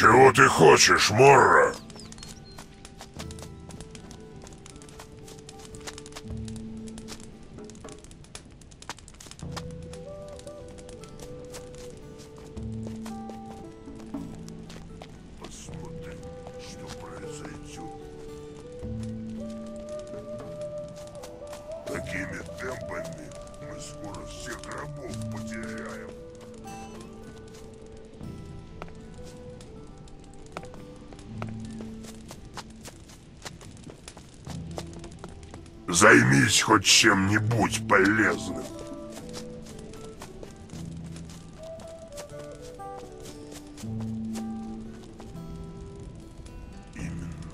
Чего ты хочешь, Морра? Хоть чем-нибудь полезным.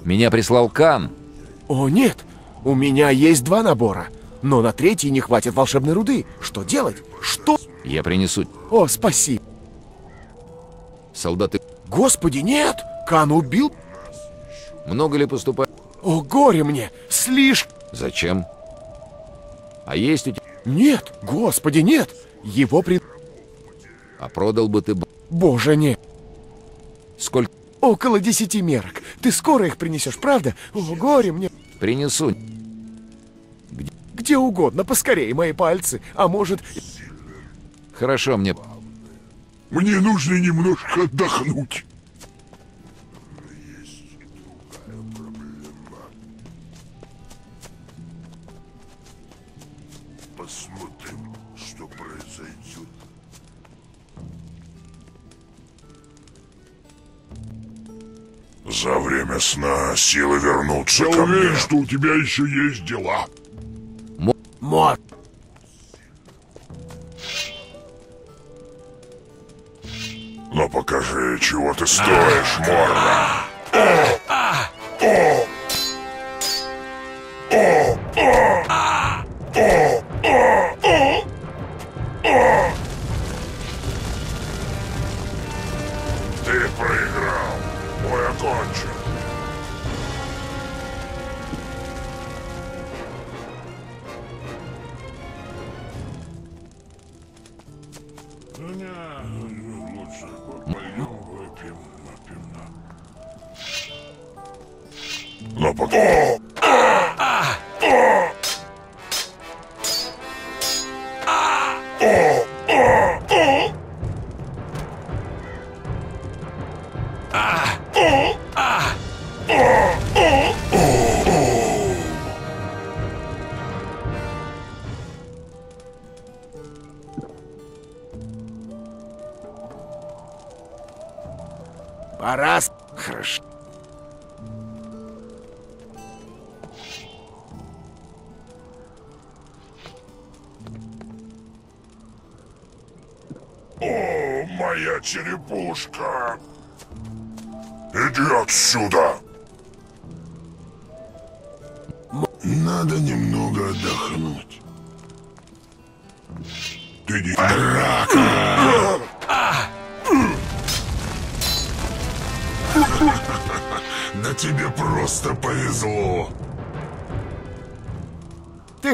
Меня прислал Кан. О, нет! У меня есть два набора. Но на третий не хватит волшебной руды. Что делать? Что? Я принесу. О, спасибо. Солдаты... Господи, нет! Кан убил? Много ли поступает? О, горе мне! Слишком... Зачем? А есть у тебя... Нет! Господи, нет! Его при... А продал бы ты... б- Боже, нет! Сколько Около десяти мерок. Ты скоро их принесешь, правда? О, горе мне! принесу? Где угодно, поскорее, мои пальцы. А может... Хорошо, мне... Мне нужно немножко отдохнуть. За время сна силы вернутся Я ко уверен, мне. что у тебя еще есть дела. Мот! Но покажи, чего ты стоишь, Морра. Ты Пора...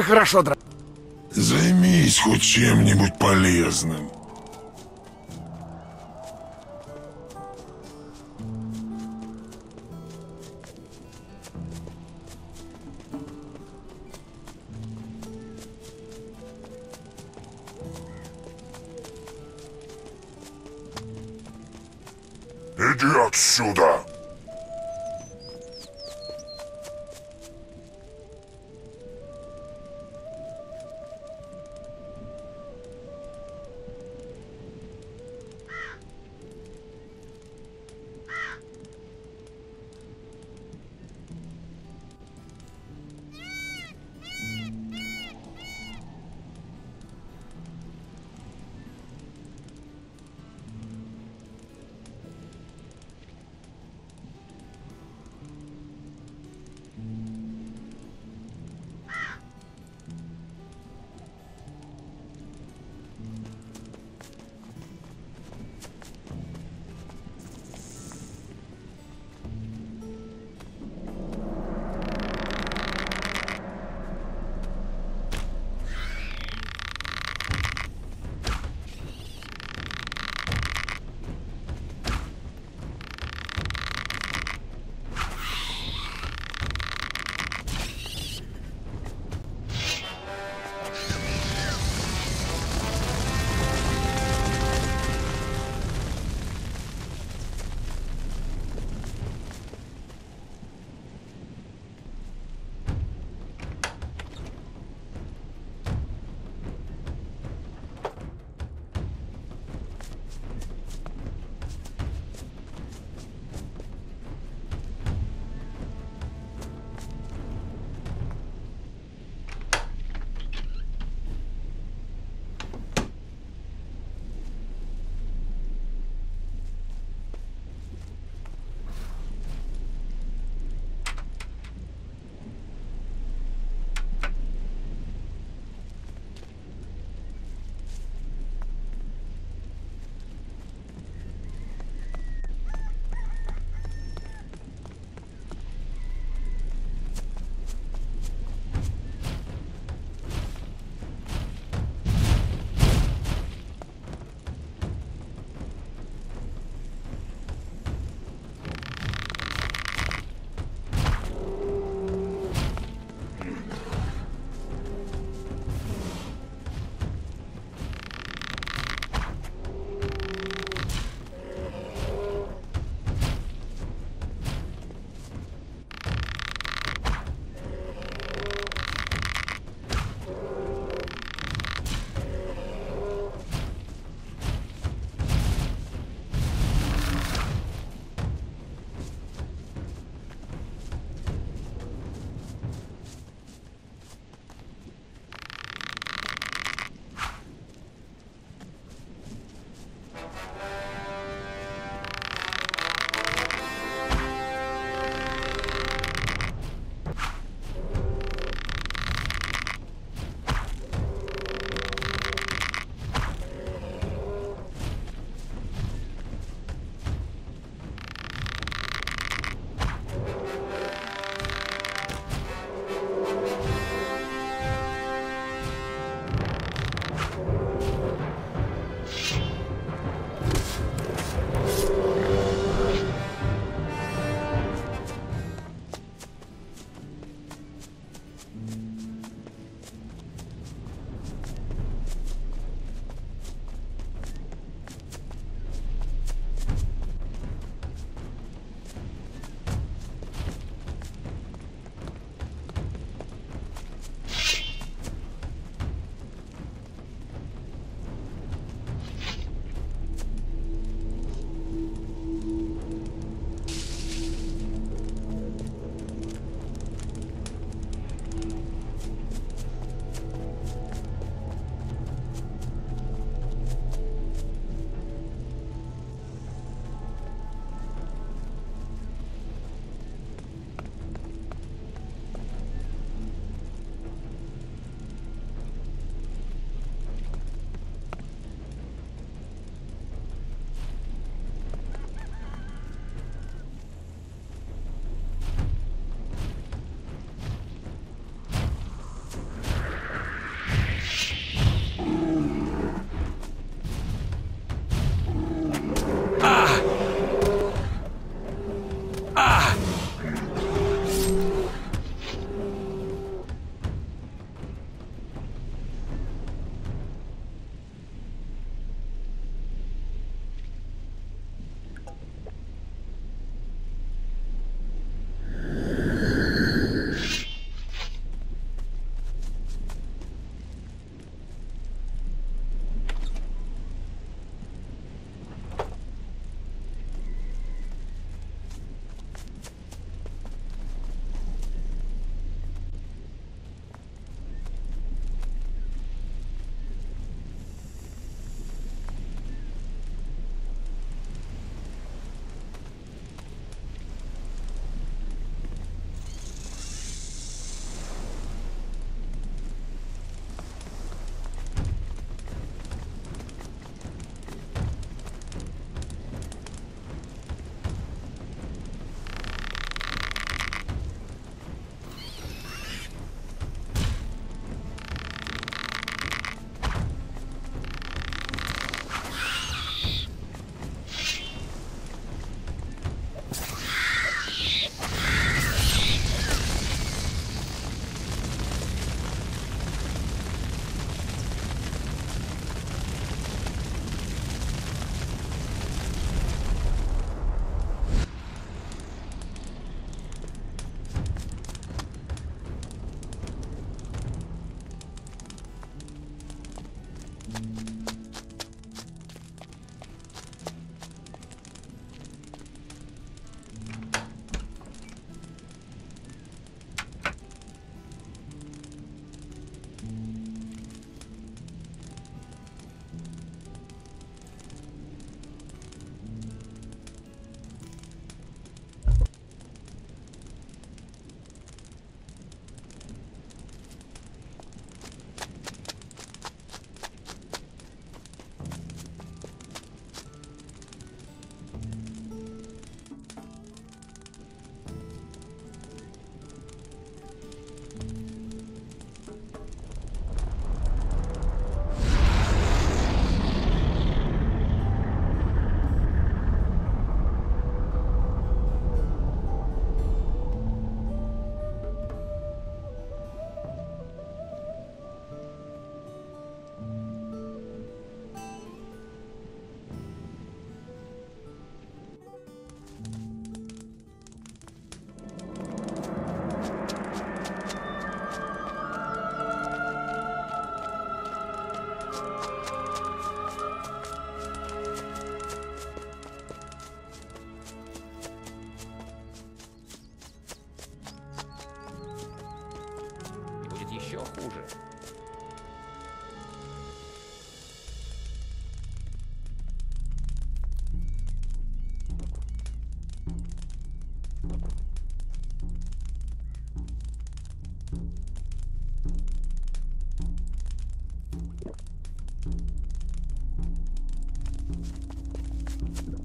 хорошо дра... Займись хоть чем-нибудь полезным. Иди отсюда!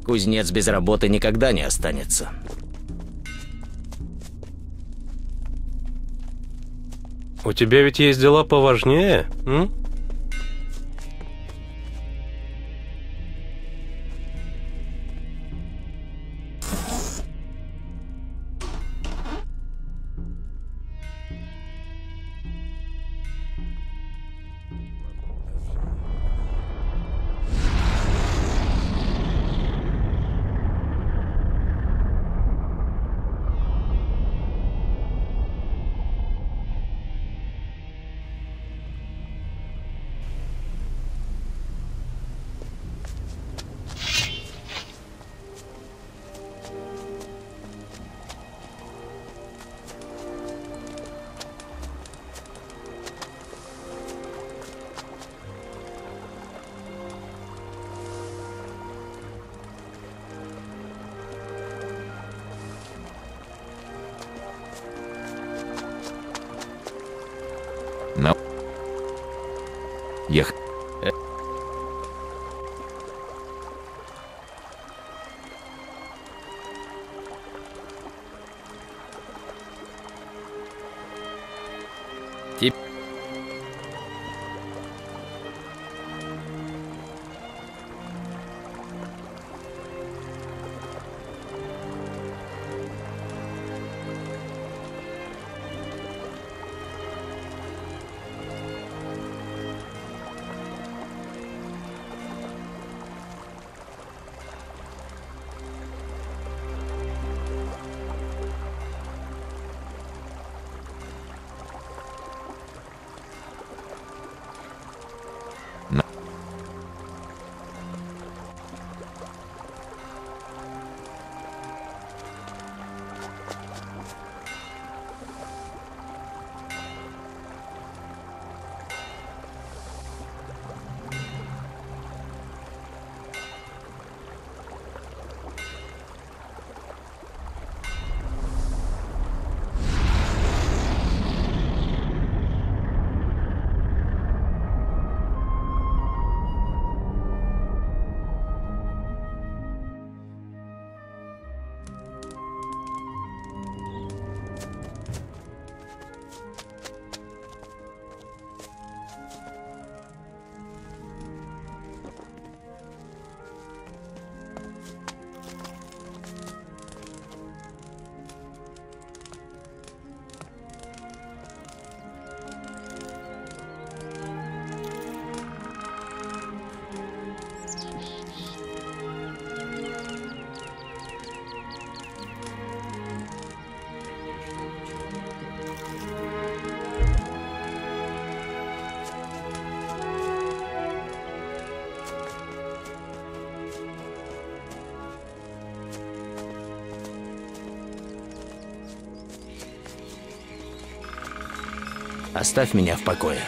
Кузнец без работы никогда не останется. У тебя ведь есть дела поважнее, м? Оставь меня в покое.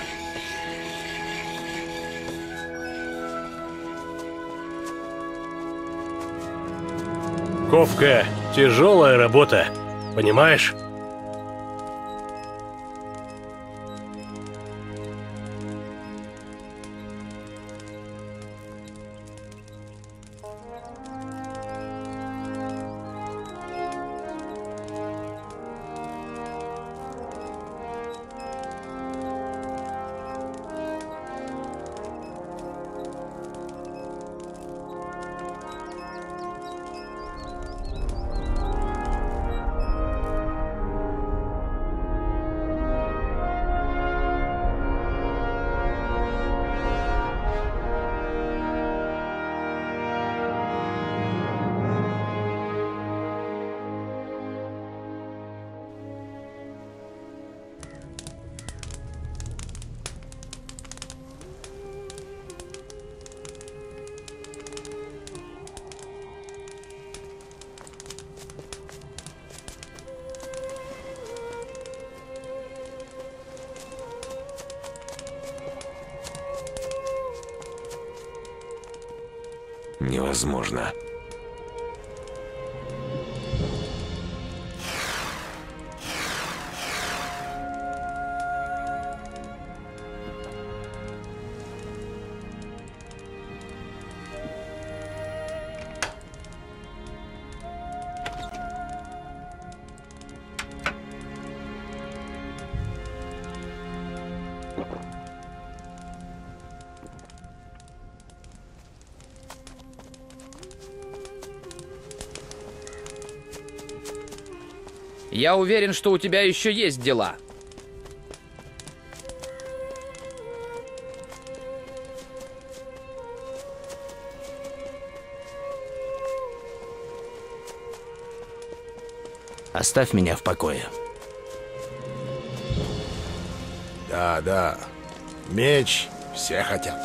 Ковка — тяжелая работа, понимаешь? Невозможно. Я уверен, что у тебя еще есть дела. Оставь меня в покое. Да, да. Меч все хотят.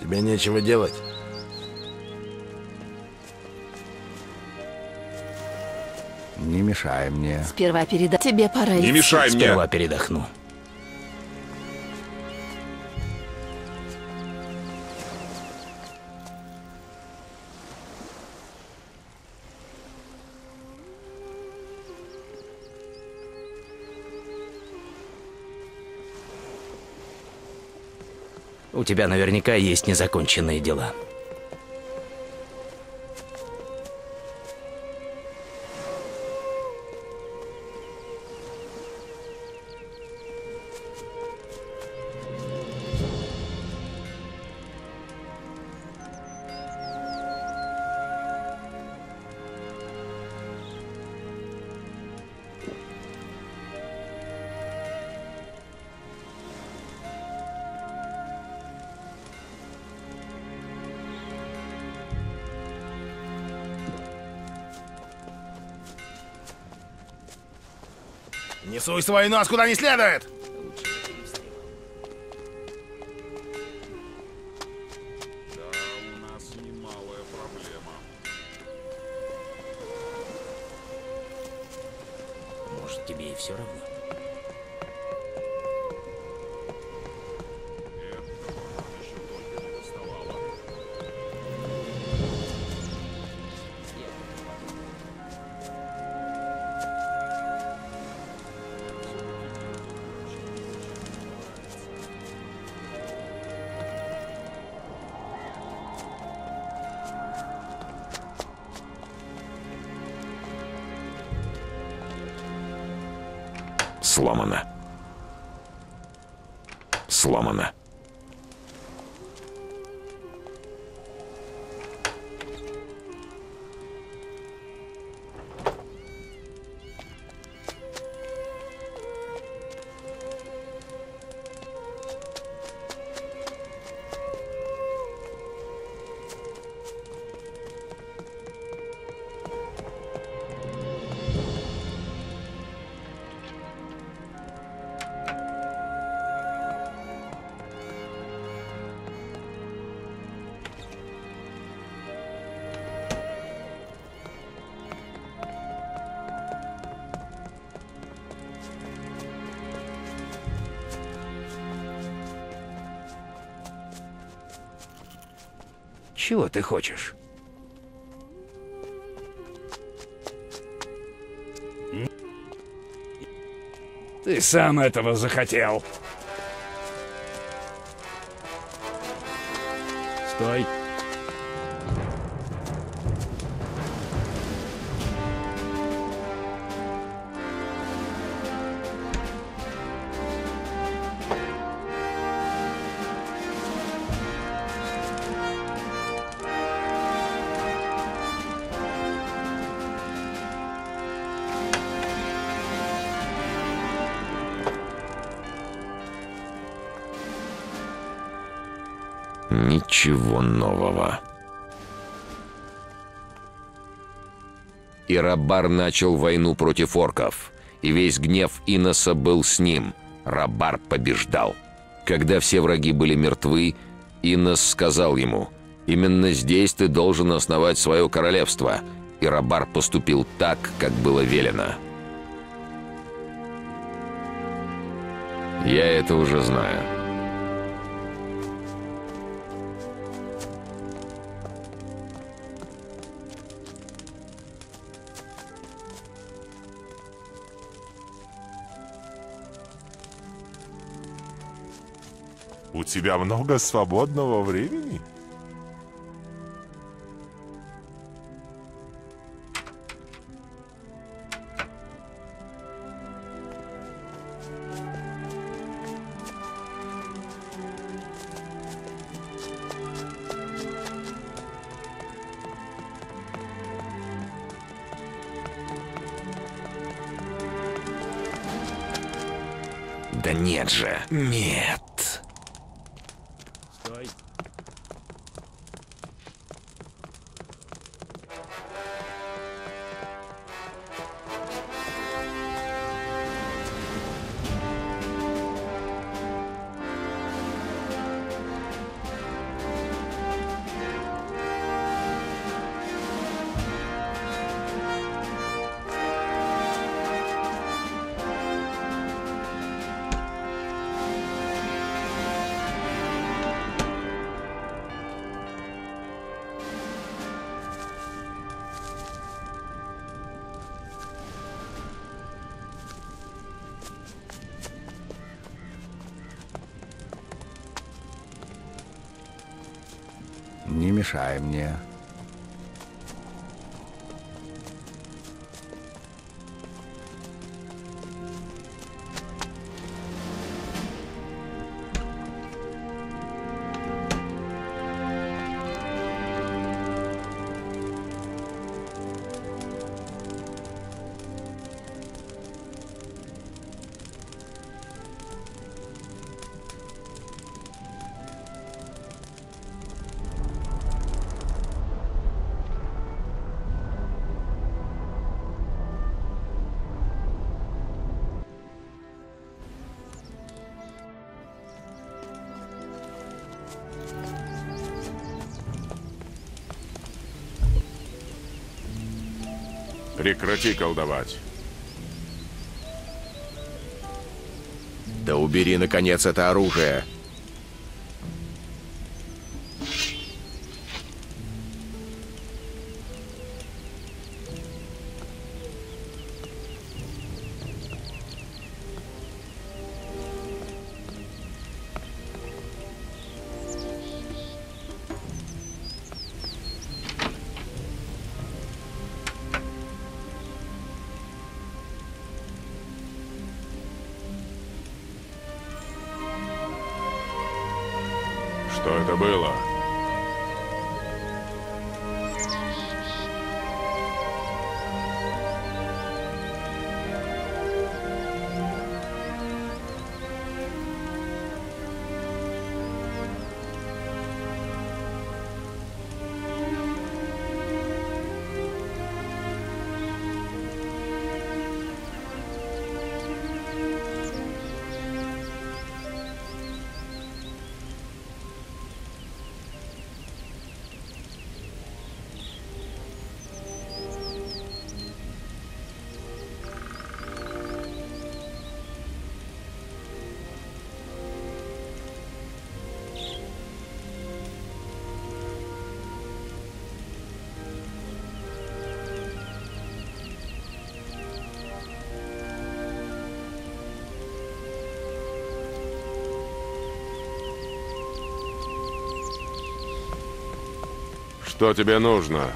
Тебе нечего делать. Мешай мне. Сперва переда... Тебе пора Не мешай мне. Сперва передохну. У тебя наверняка есть незаконченные дела. Не суй свой нос куда не следует! Сломано. Сломано. Чего ты хочешь? Ты сам этого захотел. Ничего нового. Ирабар начал войну против орков, и весь гнев Иноса был с ним. Рабар побеждал. Когда все враги были мертвы, Инос сказал ему, «Именно здесь ты должен основать свое королевство». И Рабар поступил так, как было велено. Я это уже знаю. У тебя много свободного времени? Да нет же, нет. Не мешай мне. Прекрати колдовать. Да убери, наконец, это оружие. Что тебе нужно?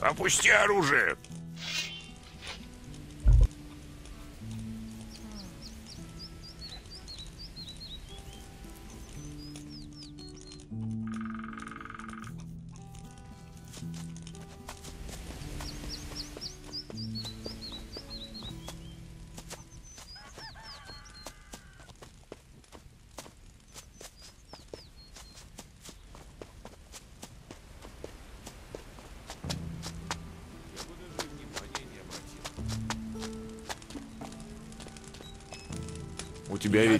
Опусти оружие!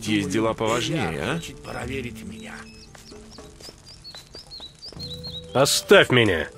Ведь есть дела поважнее, а? Хочет проверить меня. Оставь меня.